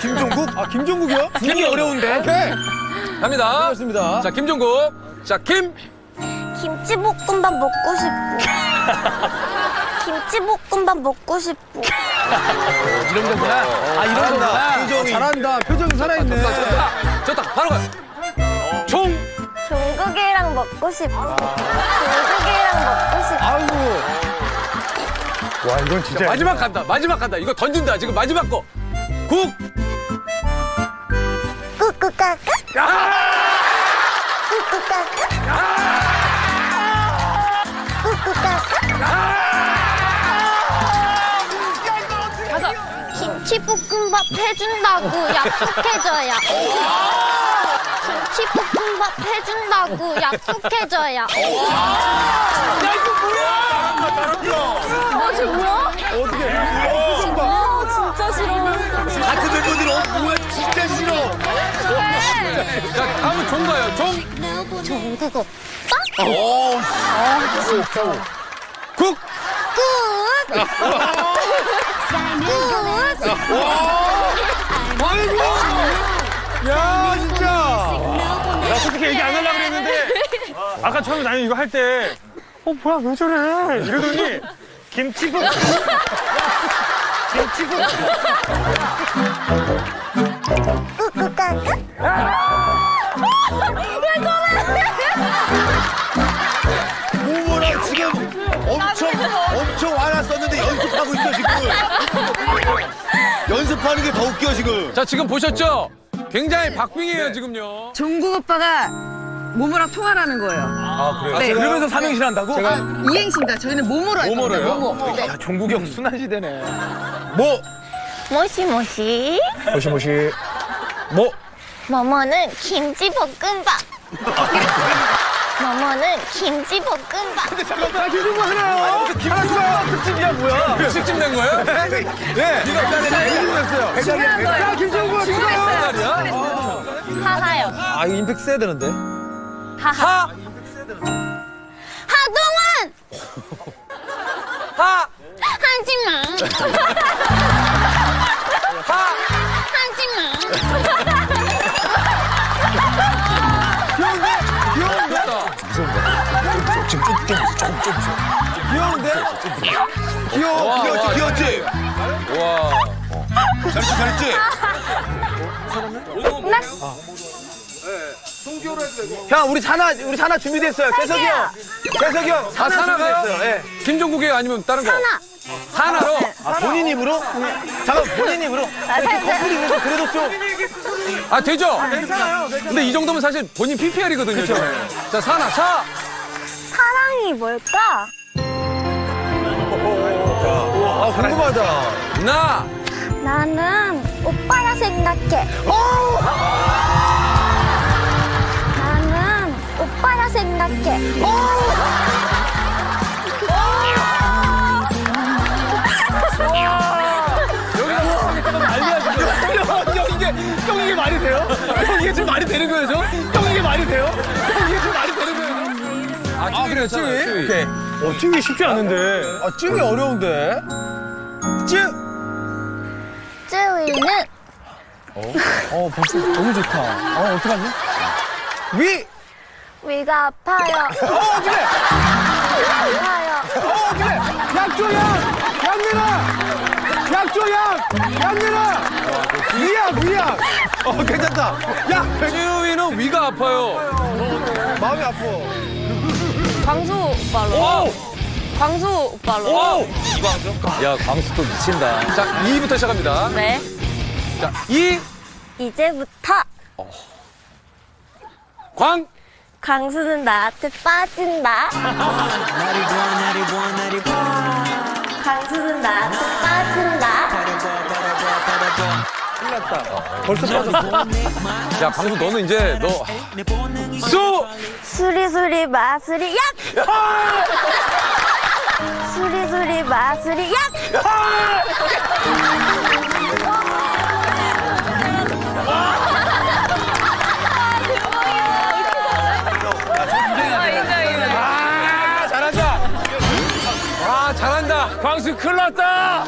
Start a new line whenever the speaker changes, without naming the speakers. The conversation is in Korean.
김종국? 아, 김종국이요? 분위기 어려운데? 오케이.
갑니다.
그렇습니다.
자, 김종국. 자, 김.
김치볶음밥 먹고 싶고. 김치볶음밥 먹고 싶고.
이런 거구나. 아, 이런 거구나. 표정이. 잘한다. 표정이 살아있네.
좋다. 좋다. 바로 가. 종.
종국이랑 먹고 싶고. 종국이랑 먹고 싶고.
아이고. 와, 이건 진짜.
마지막 간다. 마지막 간다. 이거 던진다. 지금 마지막 거. 국.
꾸꾸까까? 꾸꾸까까? 김치볶음밥 해준다고 약속해줘요. 김치볶음밥 해준다고 약속해줘요.
자, 다음은 종 가요. 종.
오빠?
오,
국.
굿! 굿!
아이고. 야, 진짜. 나 솔직히 얘기 안 하려고 그랬는데, 아까 처음에 나는 이거 할 때, 어, 뭐야, 왜 저래? 이러더니, 김치국. 김치국.
연습하는 게 더 웃겨 지금.
자, 지금 보셨죠? 굉장히 박빙이에요, 지금요.
종국 오빠가 모모랑 통화를 하는 거예요.
아, 그래요?
네.
그러면서 삼행시 한다고?
아, 이행시입니다. 저희는 모모로 할 겁니다.
모모로요?
모모. 네.
야, 종국이 형 순한 시대네. 뭐?
모시모시.
모시 모시. 뭐?
머머는 김치볶음밥. 머머는 김치볶음밥.
아, 계속 하나요? 김치국밥 특집이야, 뭐야?
식집 낸 거예요?
네. 이거 했어요.
중요한 거예요.
야,
중요했어요.
말이야?
하하요.
아, 이거 임팩트 세야 되는데.
하하.
하.
하동원!
하.
하지 마.
귀여운데?
귀여워.
와,
귀여웠지
와.
귀여웠지.
와.
잘했지 잘했지.
형, 우리 사나, 우리 사나 준비됐어요. 재석이 형. 재석이 형.
아,
사나
사나가요?
준비됐어요. 예.
김종국이에요? 아니면 다른 거?
하나.
사나로?
아, 본인 입으로? 잠깐, 본인 입으로. 이렇게 커플이 그래도, 그래도 좀.
아, 되죠?
괜찮아요.
근데 이 정도면 사실 본인 PPR이거든요. 자, 사나, 사.
사랑이 뭘까?
아, 궁금하다.
나.
나는 오빠라 생각해. 나는 오빠라 생각해.
형, 이게, 형, 이게 말이 돼요? 형, 이게 지금 말이 되는 거예요, 저?
그래요, 찌.
오케이. 어, 찌이 쉽지 않은데. 아, 찌이 어려운데. 찌!
쯔위는
어, 벌써 너무 좋다. 어, 어떡하지? 위!
위가 아파요.
어, 그래!
아파요.
어, 그래! 약조약! 양민아! 약조약! 양민아! 위약, 위약! 어, 괜찮다. 야!
찌우이는 위가 아파요.
마음이 아파.
광수 오빠로.
오!
광수 오빠로.
오! 야, 광수 또 미친다. 자, 2부터 시작합니다.
네.
자, 2,
이제부터
광.
광수는 나한테 빠진다. 광수는 나한테 빠진다. 큰일 났다.
벌써 빠졌어.
야, 방수 너는 이제 너 수!
수리 수리 마수리 약! 수리 수리 마수리 약! 아, 잘한다. 아, 광수 큰일 났다.